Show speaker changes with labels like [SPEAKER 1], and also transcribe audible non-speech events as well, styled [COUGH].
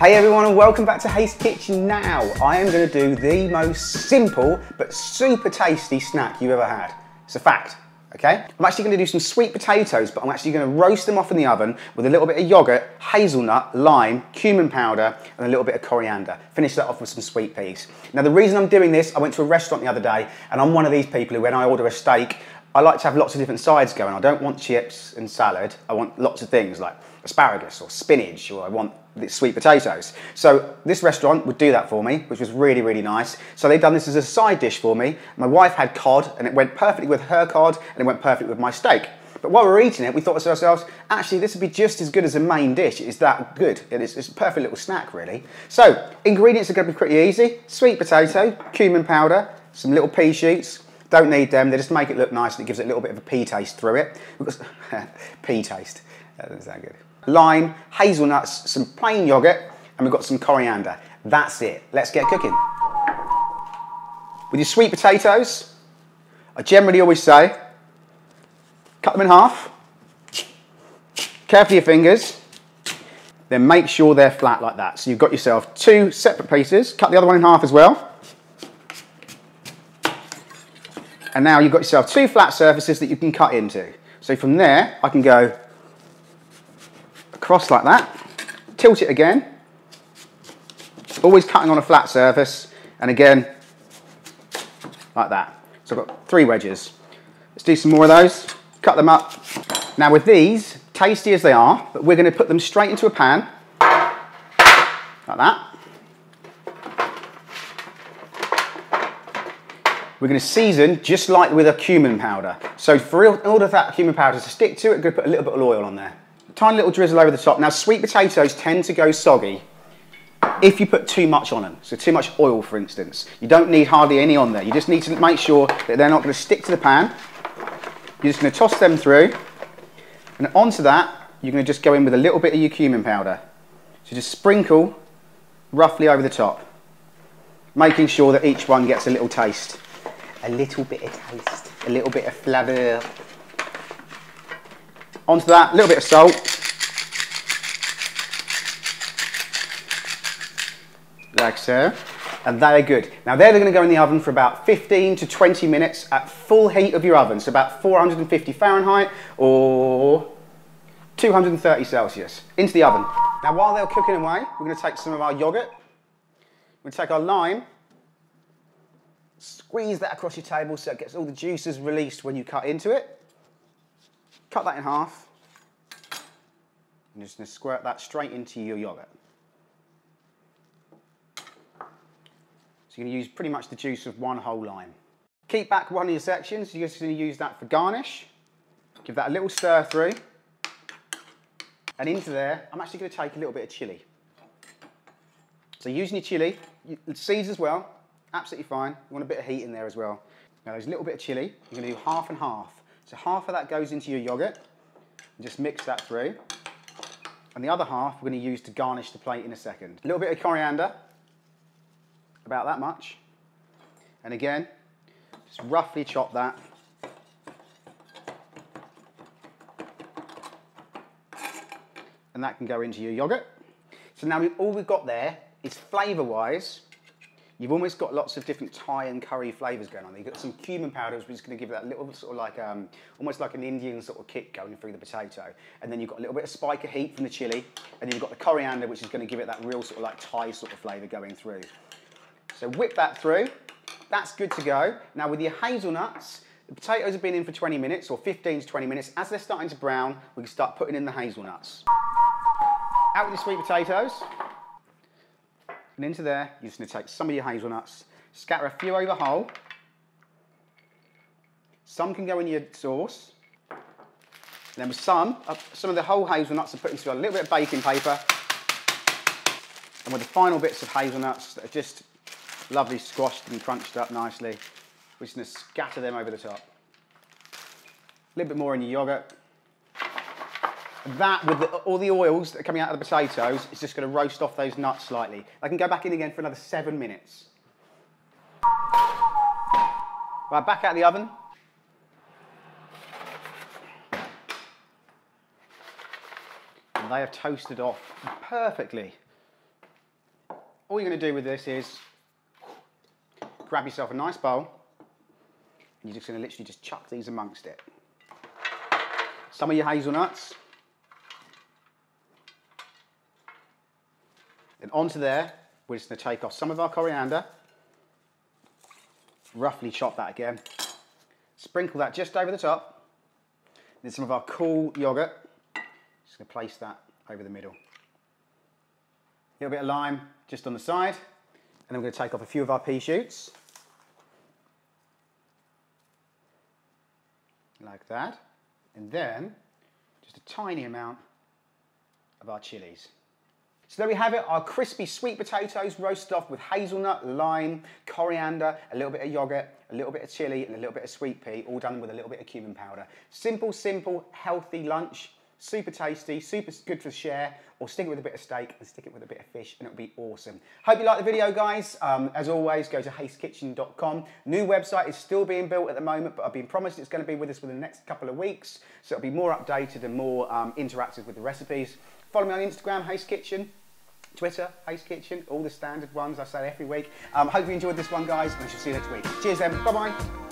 [SPEAKER 1] Hey everyone and welcome back to Haste Kitchen now. I am going to do the most simple but super tasty snack you ever had. It's a fact, okay? I'm actually going to do some sweet potatoes, but I'm actually going to roast them off in the oven with a little bit of yogurt, hazelnut, lime, cumin powder, and a little bit of coriander. Finish that off with some sweet peas. Now the reason I'm doing this, I went to a restaurant the other day, and I'm one of these people who when I order a steak, I like to have lots of different sides going. I don't want chips and salad. I want lots of things like asparagus or spinach, or I want sweet potatoes. So this restaurant would do that for me, which was really, really nice. So they've done this as a side dish for me. My wife had cod, and it went perfectly with her cod, and it went perfectly with my steak. But while we were eating it, we thought to ourselves, actually, this would be just as good as a main dish. It's that good. It's, it's a perfect little snack, really. So, ingredients are going to be pretty easy. Sweet potato, cumin powder, some little pea shoots, don't need them, they just make it look nice and it gives it a little bit of a pea taste through it. [LAUGHS] pea taste, that doesn't sound good. Lime, hazelnuts, some plain yogurt, and we've got some coriander. That's it, let's get cooking. With your sweet potatoes, I generally always say, cut them in half, carefully your fingers, then make sure they're flat like that. So you've got yourself two separate pieces, cut the other one in half as well. And now you've got yourself two flat surfaces that you can cut into. So from there, I can go across like that, tilt it again, always cutting on a flat surface, and again, like that. So I've got three wedges. Let's do some more of those, cut them up. Now with these, tasty as they are, but we're gonna put them straight into a pan, like that. We're going to season just like with a cumin powder. So for in order for that cumin powder to stick to it, we're going to put a little bit of oil on there. Tiny little drizzle over the top. Now sweet potatoes tend to go soggy if you put too much on them. So too much oil, for instance. You don't need hardly any on there. You just need to make sure that they're not going to stick to the pan. You're just going to toss them through. And onto that, you're going to just go in with a little bit of your cumin powder. So just sprinkle roughly over the top, making sure that each one gets a little taste a little bit of taste, a little bit of flavour. Onto that, a little bit of salt. Like so. And they are good. Now they're going to go in the oven for about 15 to 20 minutes at full heat of your oven, so about 450 Fahrenheit or 230 Celsius, into the oven. Now while they're cooking away, we're going to take some of our yogurt, we're going to take our lime, Squeeze that across your table so it gets all the juices released when you cut into it. Cut that in half. I'm just to squirt that straight into your yogurt. So you're going to use pretty much the juice of one whole lime. Keep back one of your sections. You're just going to use that for garnish. Give that a little stir through. And into there, I'm actually going to take a little bit of chilli. So using your chilli, seeds as well, absolutely fine. You want a bit of heat in there as well. Now there's a little bit of chili. You're going to do half and half. So half of that goes into your yogurt. Just mix that through. And the other half we're going to use to garnish the plate in a second. A little bit of coriander. About that much. And again, just roughly chop that. And that can go into your yogurt. So now we, all we've got there is flavour-wise, You've almost got lots of different Thai and curry flavours going on. You've got some cumin powders, which is going to give that little sort of like, um, almost like an Indian sort of kick going through the potato. And then you've got a little bit of spike of heat from the chili. And you've got the coriander, which is going to give it that real sort of like Thai sort of flavour going through. So whip that through. That's good to go. Now with your hazelnuts, the potatoes have been in for 20 minutes or 15 to 20 minutes. As they're starting to brown, we can start putting in the hazelnuts. Out with the sweet potatoes. And into there, you're just going to take some of your hazelnuts, scatter a few over whole. Some can go in your sauce. And then with some, some of the whole hazelnuts are put into a little bit of baking paper. And with the final bits of hazelnuts that are just lovely squashed and crunched up nicely, we're just going to scatter them over the top. A little bit more in your yogurt. That, with the, all the oils that are coming out of the potatoes, is just going to roast off those nuts slightly. I can go back in again for another seven minutes. Right, back out of the oven. And they have toasted off perfectly. all you're going to do with this is grab yourself a nice bowl, and you're just going to literally just chuck these amongst it. Some of your hazelnuts. Then onto there, we're just going to take off some of our coriander, roughly chop that again, sprinkle that just over the top, then some of our cool yogurt, just going to place that over the middle. A little bit of lime just on the side, and then we're going to take off a few of our pea shoots, like that, and then just a tiny amount of our chilies. So there we have it, our crispy sweet potatoes roasted off with hazelnut, lime, coriander, a little bit of yogurt, a little bit of chili, and a little bit of sweet pea, all done with a little bit of cumin powder. Simple, simple, healthy lunch super tasty, super good to share, or stick it with a bit of steak and stick it with a bit of fish and it'll be awesome. Hope you like the video guys. Um, as always, go to hastekitchen.com. New website is still being built at the moment, but I've been promised it's going to be with us within the next couple of weeks, so it'll be more updated and more um, interactive with the recipes. Follow me on Instagram, Haste Kitchen. Twitter, Haste Kitchen, all the standard ones I say every week. Um, hope you enjoyed this one, guys, and I shall see you next week. Cheers, then. Bye bye.